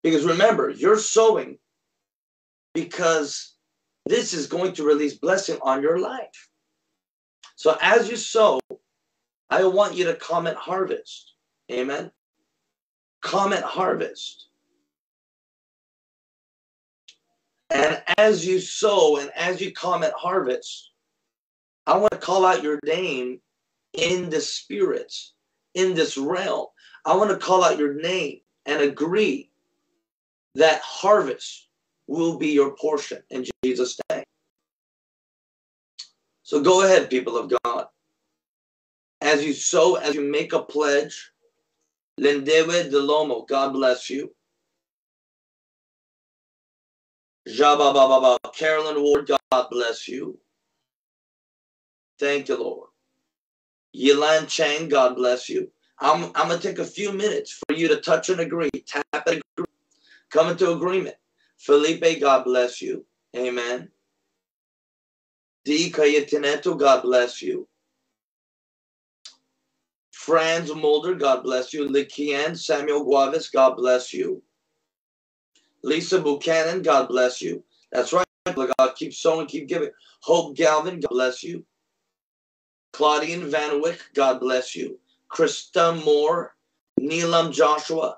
Because remember, you're sowing because this is going to release blessing on your life. So as you sow, I want you to comment harvest. Amen. Comment harvest. And as you sow and as you comment harvest, I want to call out your name in the spirit, in this realm. I want to call out your name and agree that harvest will be your portion in Jesus' name. So go ahead, people of God. As you sow, as you make a pledge, Lindewe Delomo, God bless you. Jabba Carolyn Ward, God bless you. Thank you, Lord. Yilan Chang, God bless you. I'm, I'm going to take a few minutes for you to touch and agree, tap and agree, come into agreement. Felipe, God bless you. Amen. D. Cayetineto, God bless you. Franz Mulder, God bless you. Likian Samuel Guavis, God bless you. Lisa Buchanan, God bless you. That's right. God, keep sowing, keep giving. Hope Galvin, God bless you. Claudian Van Wyck, God bless you. Krista Moore, Neelam Joshua,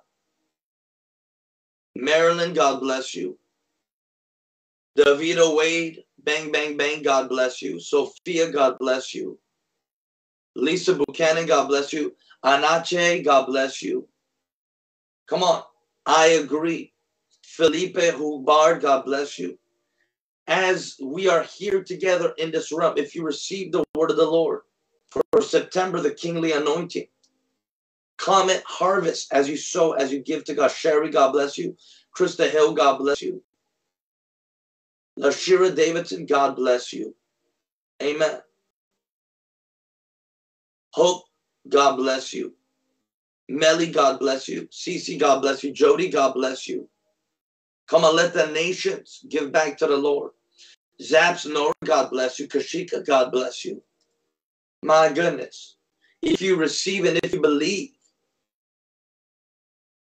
Marilyn, God bless you. Davida Wade, bang, bang, bang, God bless you. Sophia, God bless you. Lisa Buchanan, God bless you. Anache, God bless you. Come on. I agree. Felipe Hubard, God bless you. As we are here together in this room, if you receive the word of the Lord for September, the kingly anointing, comment harvest as you sow, as you give to God. Sherry, God bless you. Krista Hill, God bless you. Lashira Davidson, God bless you. Amen. Hope, God bless you. Melly, God bless you. Cece, God bless you. Jody, God bless you. Come on, let the nations give back to the Lord. Zaps, Nora, God bless you. Kashika, God bless you. My goodness. If you receive and if you believe,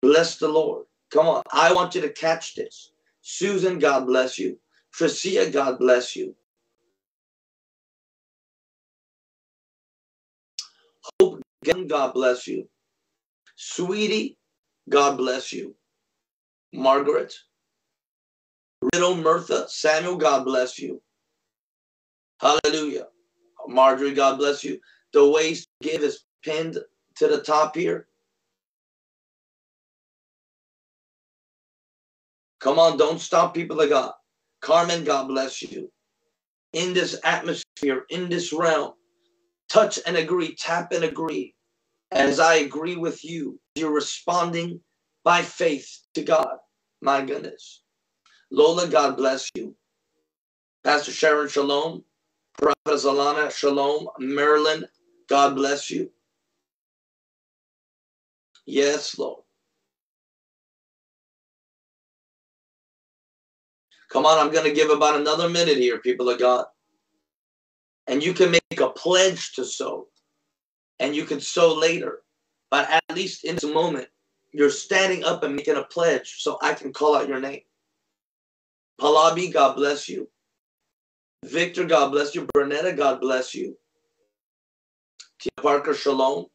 bless the Lord. Come on, I want you to catch this. Susan, God bless you. Tricia, God bless you. Hope, God bless you. Sweetie, God bless you. Margaret, Riddle, Mirtha, Samuel, God bless you. Hallelujah. Marjorie, God bless you. The ways to give is pinned to the top here. Come on, don't stop, people of God. Carmen, God bless you. In this atmosphere, in this realm, touch and agree, tap and agree. As I agree with you, you're responding by faith to God. My goodness. Lola, God bless you. Pastor Sharon, shalom. Prophet Zalana, shalom. Marilyn, God bless you. Yes, Lord. Come on, I'm going to give about another minute here, people of God. And you can make a pledge to sow. And you can sow later. But at least in this moment, you're standing up and making a pledge so I can call out your name. Palabi, God bless you. Victor, God bless you. Bernetta, God bless you. Tia Parker, shalom.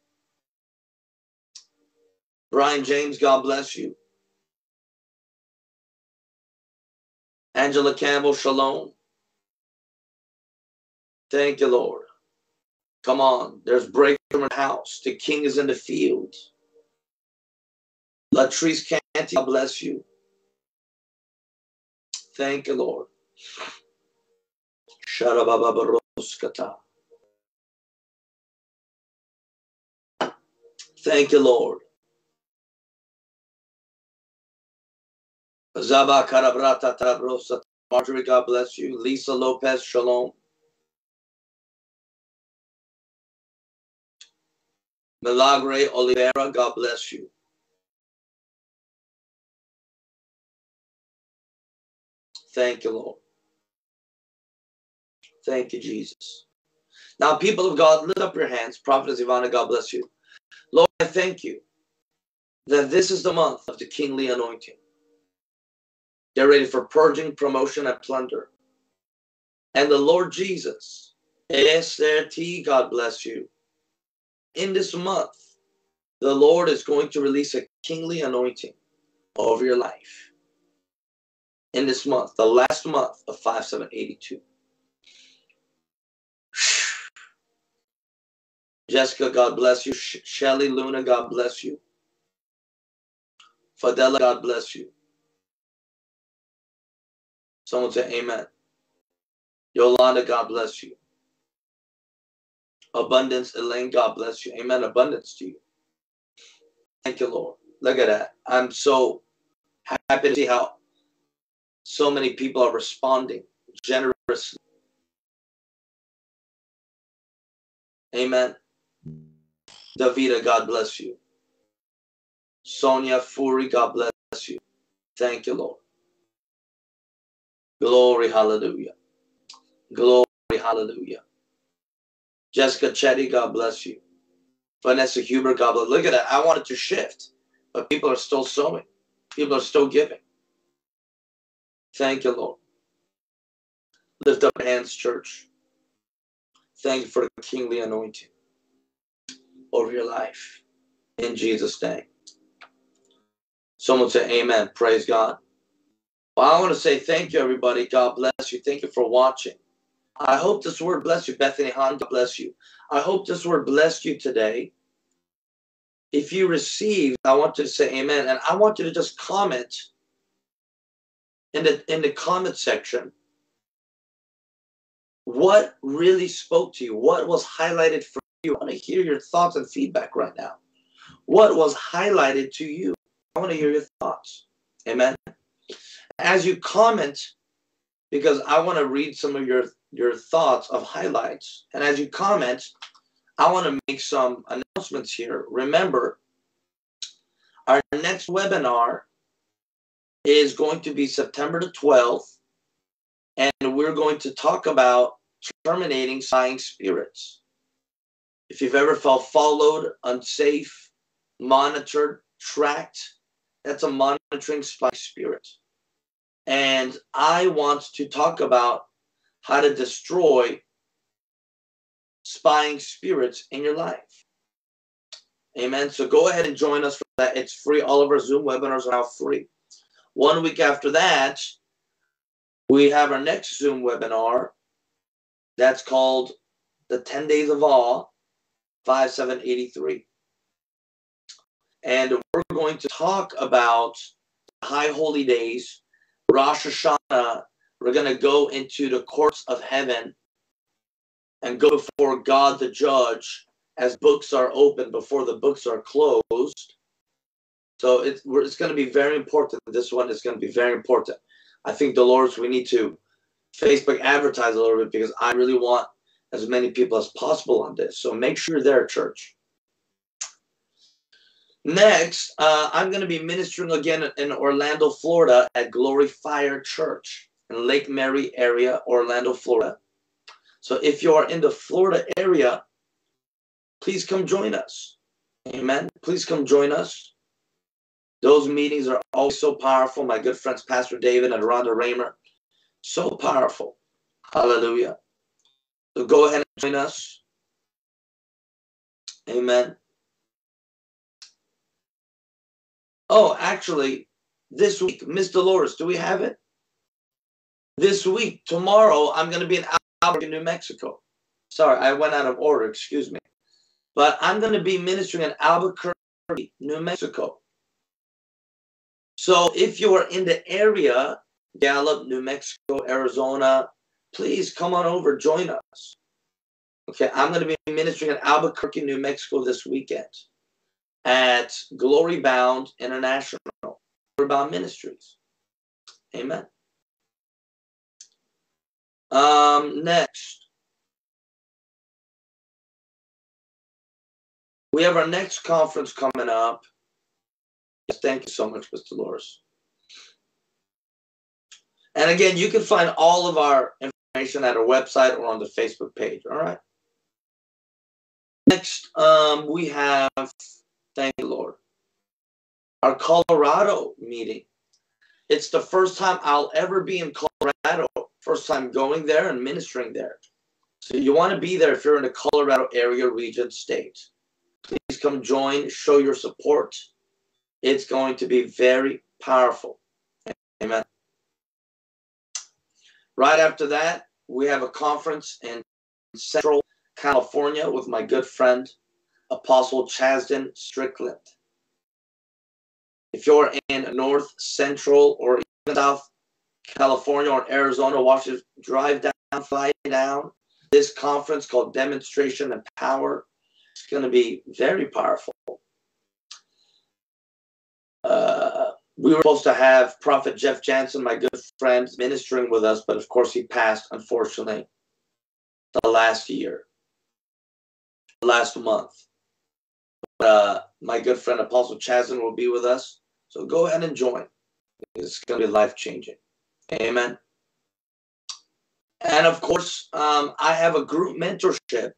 Brian James, God bless you. Angela Campbell, shalom. Thank you, Lord. Come on. There's breakthrough in the house. The king is in the field. Latrice Canty, God bless you. Thank you, Lord. Thank you, Lord. Zaba Karabrata Tabrosa. Marjorie, God bless you. Lisa Lopez, shalom. Milagre Oliveira, God bless you. Thank you, Lord. Thank you, Jesus. Now, people of God, lift up your hands. Prophetess Ivana, God bless you. Lord, I thank you that this is the month of the kingly anointing. They're ready for purging, promotion, and plunder. And the Lord Jesus, SRT, God bless you. In this month, the Lord is going to release a kingly anointing over your life. In this month, the last month of 5782. [sighs] Jessica, God bless you. Shelly Luna, God bless you. Fadela, God bless you. Someone say amen. Yolanda, God bless you. Abundance, Elaine, God bless you. Amen. Abundance to you. Thank you, Lord. Look at that. I'm so happy to see how so many people are responding generously. Amen. Davida, God bless you. Sonia Furi, God bless you. Thank you, Lord. Glory, hallelujah. Glory, hallelujah. Jessica Chetty, God bless you. Vanessa Huber, God bless. Look at that. I wanted to shift, but people are still sowing. People are still giving. Thank you, Lord. Lift up hands, church. Thank you for the kingly anointing over your life. In Jesus' name. Someone say amen. Praise God. Well, I want to say thank you, everybody. God bless you. Thank you for watching. I hope this word bless you. Bethany Hahn, bless you. I hope this word blessed you today. If you received, I want you to say amen. And I want you to just comment in the in the comment section what really spoke to you, what was highlighted for you. I want to hear your thoughts and feedback right now. What was highlighted to you? I want to hear your thoughts. Amen. As you comment, because I want to read some of your your thoughts of highlights. And as you comment, I want to make some announcements here. Remember, our next webinar is going to be September the 12th, and we're going to talk about terminating spying spirits. If you've ever felt followed, unsafe, monitored, tracked, that's a monitoring spy spirit. And I want to talk about how to destroy spying spirits in your life. Amen. So go ahead and join us for that. It's free. All of our Zoom webinars are now free. One week after that, we have our next Zoom webinar. That's called the 10 Days of Awe 5783. And we're going to talk about high holy days, Rosh Hashanah. We're going to go into the courts of heaven and go before God the judge as books are open before the books are closed. So it's, it's going to be very important. This one is going to be very important. I think Dolores, we need to Facebook advertise a little bit because I really want as many people as possible on this. So make sure there, church. Next, uh, I'm going to be ministering again in Orlando, Florida at Glory Fire Church in Lake Mary area, Orlando, Florida. So if you are in the Florida area, please come join us. Amen. Please come join us. Those meetings are always so powerful. My good friends, Pastor David and Rhonda Raymer, so powerful. Hallelujah. So go ahead and join us. Amen. Oh, actually, this week, Miss Dolores, do we have it? This week, tomorrow, I'm going to be in Albuquerque, New Mexico. Sorry, I went out of order. Excuse me. But I'm going to be ministering in Albuquerque, New Mexico. So if you are in the area, Gallup, New Mexico, Arizona, please come on over, join us. Okay, I'm going to be ministering in Albuquerque, New Mexico this weekend at Glory Bound International, Glory Bound Ministries. Amen. Um, next, we have our next conference coming up. Yes, thank you so much, Mr. Loris. And again, you can find all of our information at our website or on the Facebook page. All right. Next, um, we have Thank you, Lord. Our Colorado meeting. It's the first time I'll ever be in Colorado. First time going there and ministering there. So you want to be there if you're in the Colorado area, region, state. Please come join, show your support. It's going to be very powerful. Amen. Right after that, we have a conference in Central California with my good friend Apostle Chasden Strickland. If you're in North Central or even South California or Arizona, watch it drive down, fly down. This conference called Demonstration and Power is going to be very powerful. Uh, we were supposed to have Prophet Jeff Jansen, my good friend, ministering with us, but of course he passed, unfortunately, the last year, last month uh, my good friend Apostle Chasden will be with us. So go ahead and join. It's going to be life changing. Amen. And of course, um, I have a group mentorship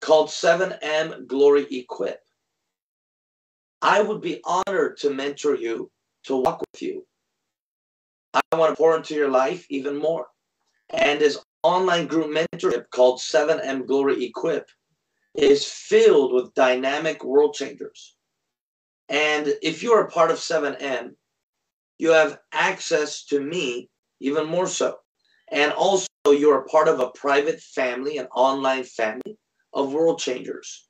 called 7M Glory Equip. I would be honored to mentor you, to walk with you. I want to pour into your life even more. And this online group mentorship called 7M Glory Equip is filled with dynamic world changers. And if you're a part of 7M, you have access to me even more so. And also, you're a part of a private family, an online family of world changers.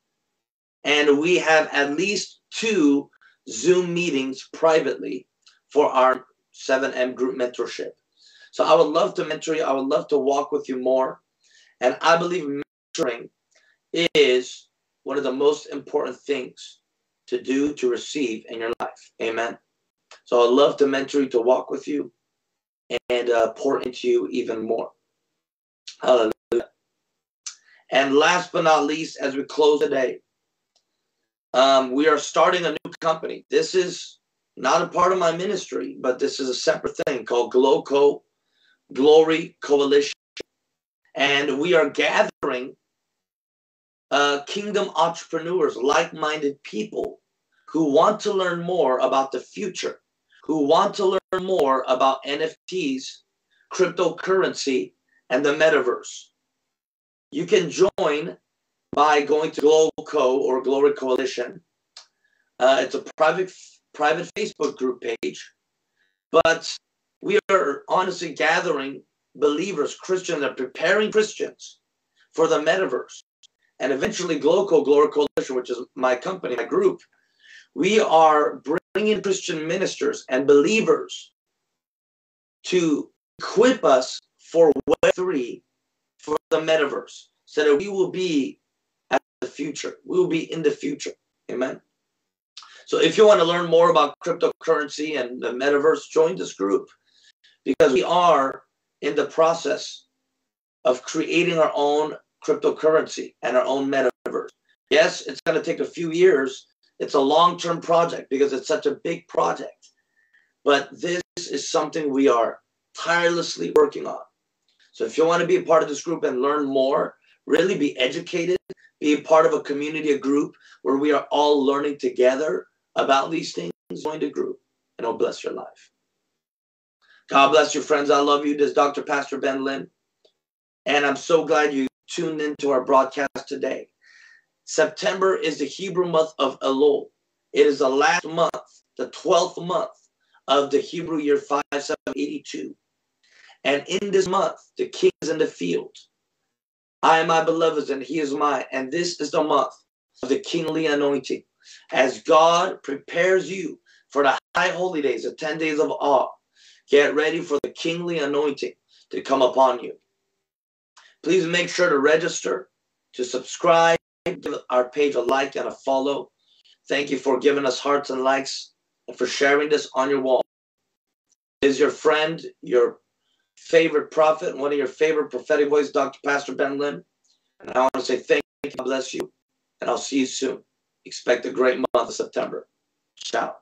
And we have at least two Zoom meetings privately for our 7M group mentorship. So I would love to mentor you. I would love to walk with you more. And I believe mentoring is one of the most important things to do to receive in your life. Amen. So I'd love to mentor you, to walk with you, and uh, pour into you even more. Hallelujah. And last but not least, as we close today, um, we are starting a new company. This is not a part of my ministry, but this is a separate thing called GLOCO, Glory Coalition. And we are gathering uh, kingdom entrepreneurs, like minded people who want to learn more about the future, who want to learn more about NFTs, cryptocurrency, and the metaverse. You can join by going to GLOCO or Glory Coalition. Uh, it's a private private Facebook group page, but we are honestly gathering believers, Christians, and preparing Christians for the metaverse and eventually GLOCO, Glory Coalition, which is my company, my group, we are bringing Christian ministers and believers to equip us for Web 3 for the metaverse so that we will be at the future. We will be in the future. Amen. So if you want to learn more about cryptocurrency and the metaverse, join this group because we are in the process of creating our own cryptocurrency and our own metaverse. Yes, it's going to take a few years. It's a long term project because it's such a big project. But this is something we are tirelessly working on. So if you want to be a part of this group and learn more, really be educated, be a part of a community, a group where we are all learning together about these things, join the group and it'll bless your life. God bless you, friends. I love you. This is Dr. Pastor Ben Lim. And I'm so glad you tuned into our broadcast today. September is the Hebrew month of Elul. It is the last month, the 12th month of the Hebrew year 5782. And in this month, the king is in the field. I am my beloved's, and he is mine. And this is the month of the kingly anointing. As God prepares you for the high holy days, the 10 days of awe, get ready for the kingly anointing to come upon you. Please make sure to register, to subscribe, give our page a like and a follow. Thank you for giving us hearts and likes and for sharing this on your wall. Is your friend, your favorite prophet, one of your favorite prophetic voices, Dr. Pastor Ben Lim. And I want to say thank you, God bless you, and I'll see you soon. Expect a great month of September. Ciao.